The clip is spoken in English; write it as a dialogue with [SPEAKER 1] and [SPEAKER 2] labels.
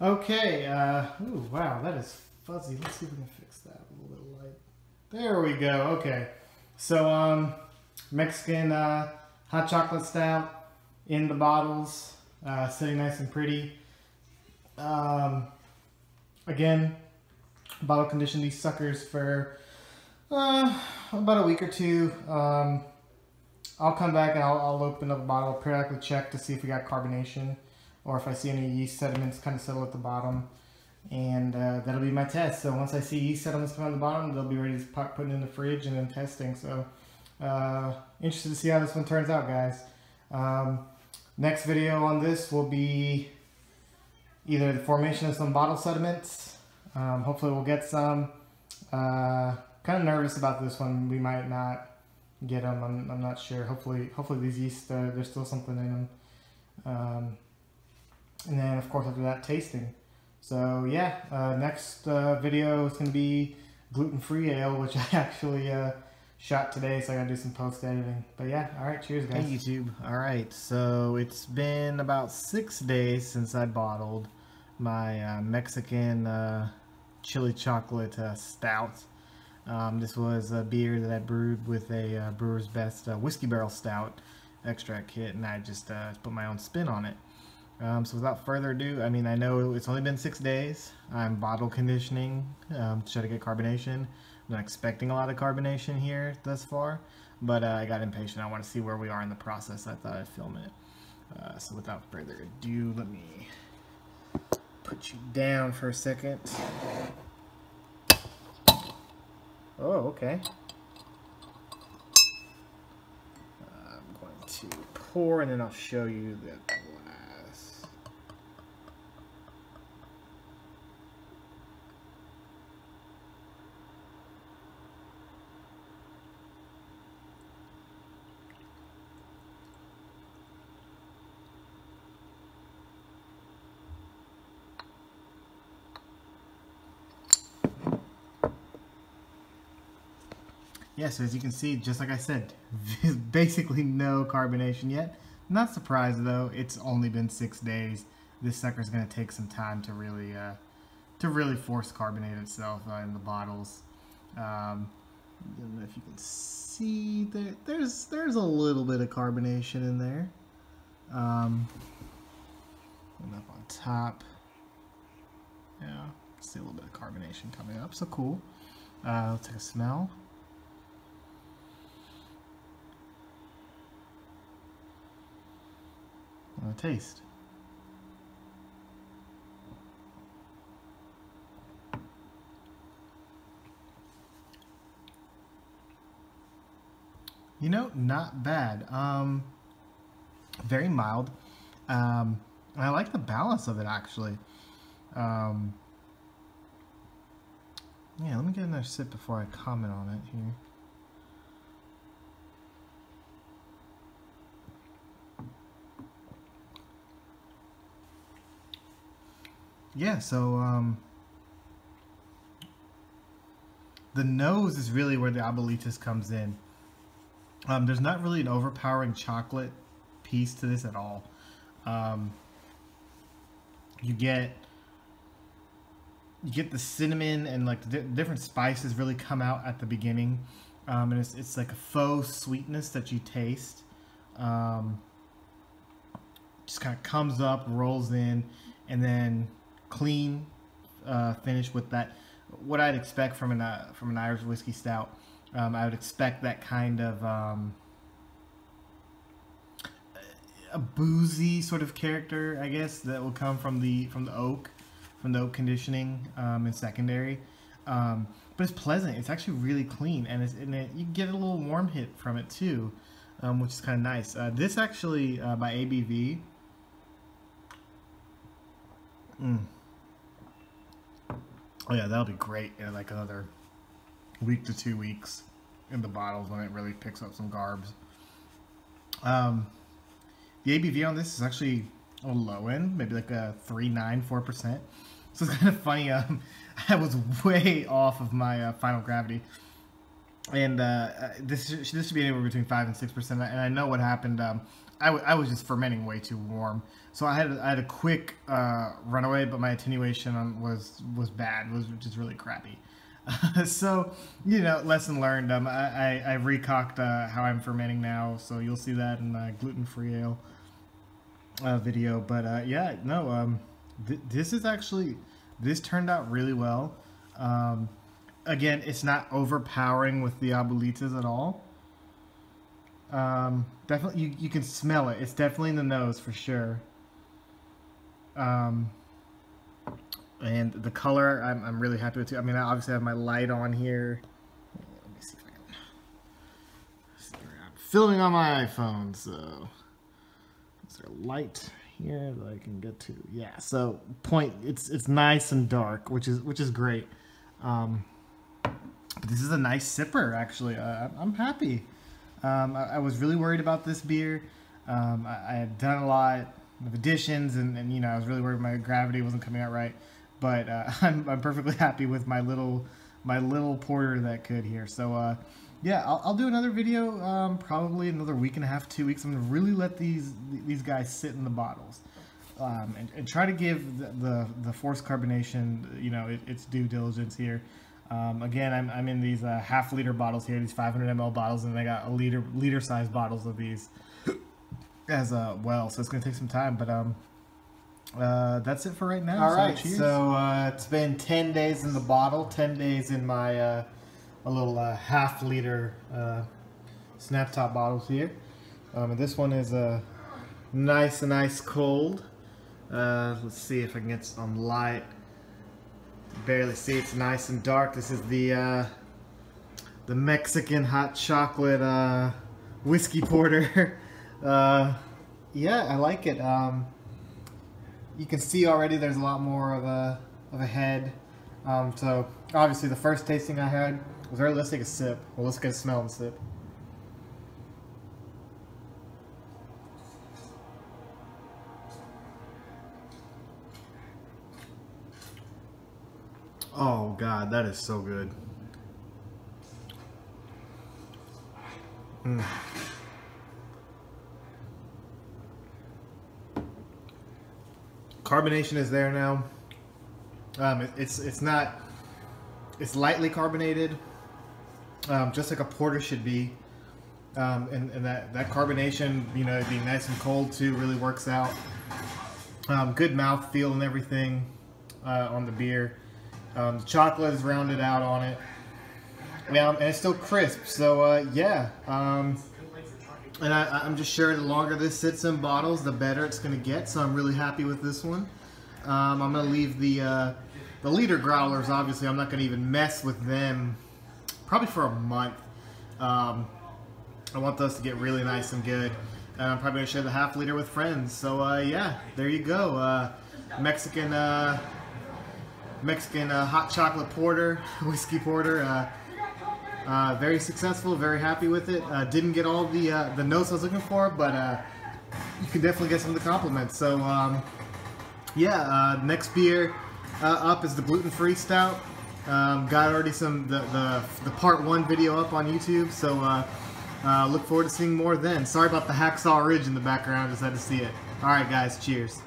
[SPEAKER 1] Okay, uh, ooh, wow, that is fuzzy. Let's see if we can fix that a little light. There we go, okay. So, um, Mexican uh, hot chocolate stout in the bottles, uh, sitting nice and pretty. Um, again, bottle condition these suckers for uh, about a week or two. Um, I'll come back and I'll, I'll open up a bottle, periodically check to see if we got carbonation or if I see any yeast sediments kind of settle at the bottom. And uh, that'll be my test. So once I see yeast sediments come on the bottom, they'll be ready to put in the fridge and then testing. So uh, interested to see how this one turns out, guys. Um, next video on this will be either the formation of some bottle sediments. Um, hopefully we'll get some. Uh, kind of nervous about this one. We might not get them. I'm, I'm not sure. Hopefully, hopefully these yeast, uh, there's still something in them. Um, and then of course after that, tasting. So yeah, uh, next uh, video is going to be gluten-free ale, which I actually uh, shot today, so I got to do some post-editing. But yeah, all right, cheers guys.
[SPEAKER 2] Hey YouTube. All right, so it's been about six days since I bottled my uh, Mexican uh, chili chocolate uh, stout. Um, this was a beer that I brewed with a Brewer's Best Whiskey Barrel Stout extract kit, and I just put my own spin on it. Um, so without further ado, I mean, I know it's only been six days. I'm bottle conditioning um, to try to get carbonation. I'm not expecting a lot of carbonation here thus far, but uh, I got impatient. I want to see where we are in the process. I thought I'd film it. Uh, so without further ado, let me put you down for a second. Oh, okay. I'm going to pour and then I'll show you the Yeah, so as you can see, just like I said, basically no carbonation yet. Not surprised though, it's only been six days. This sucker's gonna take some time to really, uh, to really force carbonate itself uh, in the bottles. Um, I don't know if you can see there, there's there's a little bit of carbonation in there. Um, and up on top, yeah, see a little bit of carbonation coming up, so cool. Uh, let's take a smell. Taste. You know, not bad. Um, very mild. Um, I like the balance of it actually. Um, yeah, let me get another sip before I comment on it here. Yeah, so um, the nose is really where the abuelitas comes in. Um, there's not really an overpowering chocolate piece to this at all. Um, you get you get the cinnamon and like different spices really come out at the beginning, um, and it's it's like a faux sweetness that you taste. Um, just kind of comes up, rolls in, and then clean uh, finish with that. What I'd expect from an uh, from an Irish whiskey stout, um, I would expect that kind of um, a boozy sort of character, I guess, that will come from the from the oak, from the oak conditioning um, in secondary. Um, but it's pleasant. It's actually really clean, and, it's, and it, you get a little warm hit from it too, um, which is kind of nice. Uh, this actually uh, by ABV. Mm. Oh yeah, that'll be great in like another week to two weeks in the bottles when it really picks up some carbs. Um, the ABV on this is actually a low end, maybe like a three nine four percent. So it's kind of funny. Um, I was way off of my uh, final gravity. And uh, this this should be anywhere between five and six percent. And I know what happened. Um, I, I was just fermenting way too warm, so I had I had a quick uh, runaway, but my attenuation was was bad, was just really crappy. so you know, lesson learned. Um, I I, I recocked uh, how I'm fermenting now, so you'll see that in the gluten free ale uh, video. But uh, yeah, no, um, th- this is actually this turned out really well. Um, again, it's not overpowering with the abuelitas at all. Um, definitely, you, you can smell it. It's definitely in the nose for sure. Um, and the color, I'm, I'm really happy with too. I mean, I obviously have my light on here. Let me see if I can. I'm filming on my iPhone, so is there a light here that I can get to? Yeah. So point, it's it's nice and dark, which is which is great. Um, but this is a nice sipper, actually. Uh, I'm happy. Um, I, I, was really worried about this beer. Um, I, I, had done a lot of additions, and, and, you know I was really worried my gravity wasn't coming out right. But uh, I'm, I'm perfectly happy with my little my little porter that could here. So uh, yeah, I'll, I'll, do another video um, probably another week and a half, two weeks. I'm gonna really let these these guys sit in the bottles. Um, and, and, try to give the, the, the forced carbonation, you know, it, its due diligence here. Um, again, I'm, I'm in these uh, half liter bottles here, these 500 ml bottles, and I got a liter liter size bottles of these as uh, well. So it's gonna take some time, but um, uh, that's it for right now.
[SPEAKER 1] All so right, cheers. so uh, it's been 10 days in the bottle, 10 days in my uh, a little uh, half liter uh, snap top bottles here. Um, and this one is uh, nice and ice cold. Uh, let's see if I can get some light barely see it's nice and dark. This is the uh, the Mexican hot chocolate uh, whiskey porter. uh, yeah, I like it. Um, you can see already there's a lot more of a of a head. Um, so obviously the first tasting I had was very. Let's take a sip. Well, let's get a smell and sip. Oh god, that is so good. Mm. Carbonation is there now. Um, it, it's it's not. It's lightly carbonated, um, just like a porter should be. Um, and, and that, that carbonation, you know, being nice and cold too, really works out. Um, good mouth feel and everything uh, on the beer. Um, the chocolate is rounded out on it. Yeah, and it's still crisp. So uh, yeah, um, and I, am just sure the longer this sits in bottles, the better it's going to get. So I'm really happy with this one. Um, I'm going to leave the uh, the liter growlers. Obviously, I'm not going to even mess with them. Probably for a month. Um, I want those to get really nice and good. And I'm probably going to share the half liter with friends. So uh, yeah, there you go. Uh, Mexican uh, Mexican uh, hot chocolate porter, whiskey porter. Uh, uh, very successful, very happy with it. Uh, didn't get all the uh, the notes I was looking for, but you can definitely get some of the complements. So um, yeah, next beer up is the gluten-free stout. Um, got already some the, the, the part one video up on YouTube, so look forward to seeing more then. Sorry about the hacksaw ridge in the background, just had to see it. All right, guys, cheers.